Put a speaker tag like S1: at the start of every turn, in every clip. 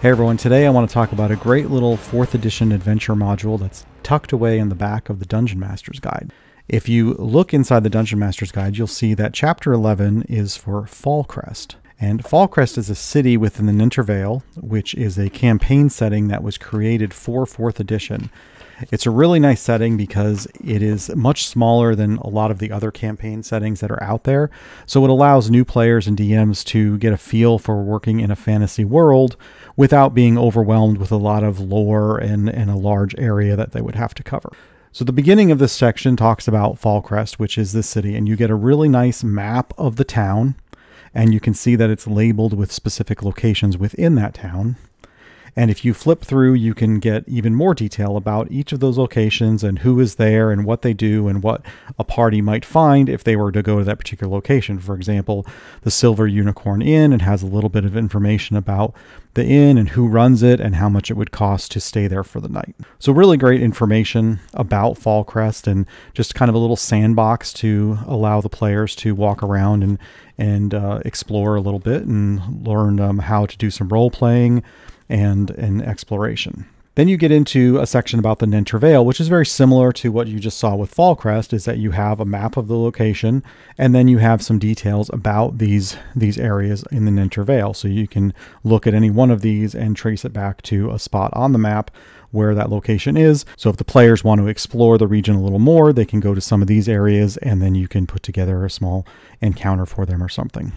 S1: Hey everyone, today I want to talk about a great little 4th edition adventure module that's tucked away in the back of the Dungeon Master's Guide. If you look inside the Dungeon Master's Guide, you'll see that Chapter 11 is for Fallcrest. And Fallcrest is a city within the Nentir Vale, which is a campaign setting that was created for 4th edition. It's a really nice setting because it is much smaller than a lot of the other campaign settings that are out there. So it allows new players and DMs to get a feel for working in a fantasy world without being overwhelmed with a lot of lore and, and a large area that they would have to cover. So the beginning of this section talks about Fallcrest, which is the city, and you get a really nice map of the town, and you can see that it's labeled with specific locations within that town. And if you flip through, you can get even more detail about each of those locations and who is there and what they do and what a party might find if they were to go to that particular location. For example, the Silver Unicorn Inn, it has a little bit of information about the inn and who runs it and how much it would cost to stay there for the night. So, really great information about Fallcrest and just kind of a little sandbox to allow the players to walk around and and uh, explore a little bit and learn um, how to do some role playing and an exploration. Then you get into a section about the Nentir Vale, which is very similar to what you just saw with Fallcrest, is that you have a map of the location, and then you have some details about these these areas in the Nentir Vale. So you can look at any one of these and trace it back to a spot on the map where that location is. So if the players want to explore the region a little more, they can go to some of these areas, and then you can put together a small encounter for them or something.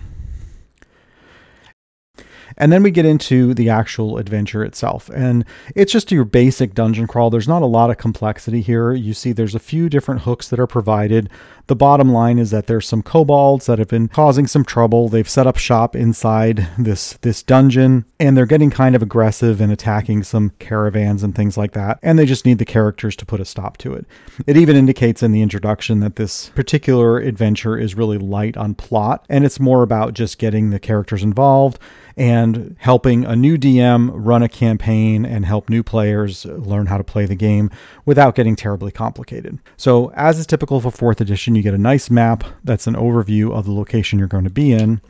S1: And then we get into the actual adventure itself. And it's just your basic dungeon crawl. There's not a lot of complexity here. You see, there's a few different hooks that are provided. The bottom line is that there's some kobolds that have been causing some trouble. They've set up shop inside this, this dungeon, and they're getting kind of aggressive and attacking some caravans and things like that. And they just need the characters to put a stop to it. It even indicates in the introduction that this particular adventure is really light on plot, and it's more about just getting the characters involved and helping a new DM run a campaign and help new players learn how to play the game without getting terribly complicated. So, as is typical for 4th edition, you get a nice map that's an overview of the location you're going to be in.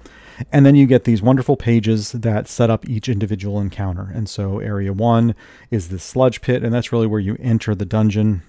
S1: And then you get these wonderful pages that set up each individual encounter. And so, area one is the sludge pit, and that's really where you enter the dungeon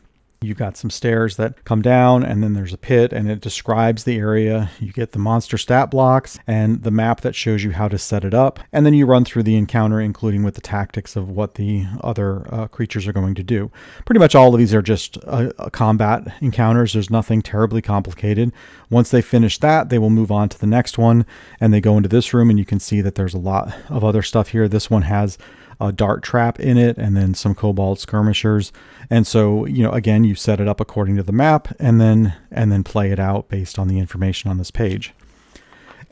S1: You've got some stairs that come down, and then there's a pit, and it describes the area. You get the monster stat blocks and the map that shows you how to set it up. And then you run through the encounter, including with the tactics of what the other uh, creatures are going to do. Pretty much all of these are just uh, uh combat encounters. There's nothing terribly complicated. Once they finish that, they will move on to the next one, and they go into this room, and you can see that there's a lot of other stuff here. This one has a dart trap in it and then some kobold skirmishers. And so, you know, again, you set it up according to the map and then and then play it out based on the information on this page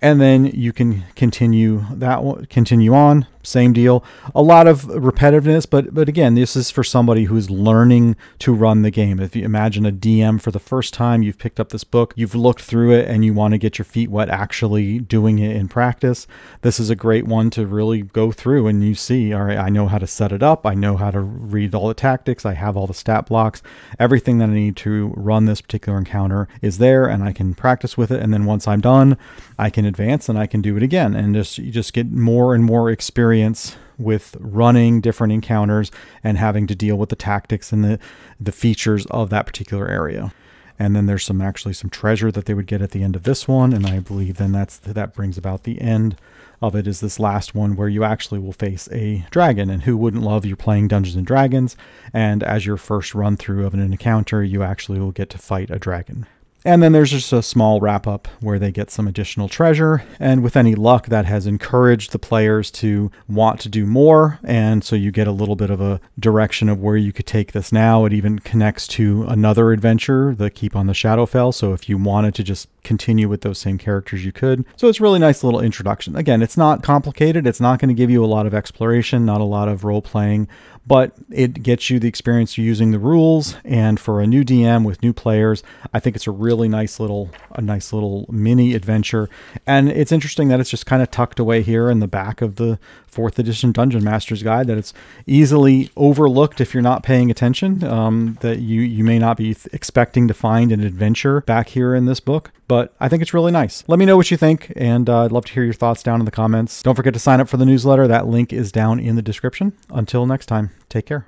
S1: and then you can continue that continue on same deal a lot of repetitiveness but but again this is for somebody who's learning to run the game if you imagine a dm for the first time you've picked up this book you've looked through it and you want to get your feet wet actually doing it in practice this is a great one to really go through and you see all right i know how to set it up i know how to read all the tactics i have all the stat blocks everything that i need to run this particular encounter is there and i can practice with it and then once i'm done i can advance and I can do it again. And just you just get more and more experience with running different encounters and having to deal with the tactics and the the features of that particular area. And then there's some actually some treasure that they would get at the end of this one, and I believe then that's that brings about the end of it is this last one where you actually will face a dragon. And who wouldn't love you playing Dungeons and Dragons? And as your first run through of an encounter, you actually will get to fight a dragon. And then there's just a small wrap up where they get some additional treasure. And with any luck, that has encouraged the players to want to do more. And so you get a little bit of a direction of where you could take this now. It even connects to another adventure, the Keep on the Shadowfell. So if you wanted to just continue with those same characters, you could. So it's really nice little introduction. Again, it's not complicated. It's not going to give you a lot of exploration, not a lot of role playing, but it gets you the experience using the rules. And for a new DM with new players, I think it's a really nice little, a nice little mini adventure. And it's interesting that it's just kind of tucked away here in the back of the fourth edition Dungeon Master's Guide that it's easily overlooked if you're not paying attention. Um, that you you may not be expecting to find an adventure back here in this book, but I think it's really nice. Let me know what you think, and uh, I'd love to hear your thoughts down in the comments. Don't forget to sign up for the newsletter. That link is down in the description. Until next time, take care.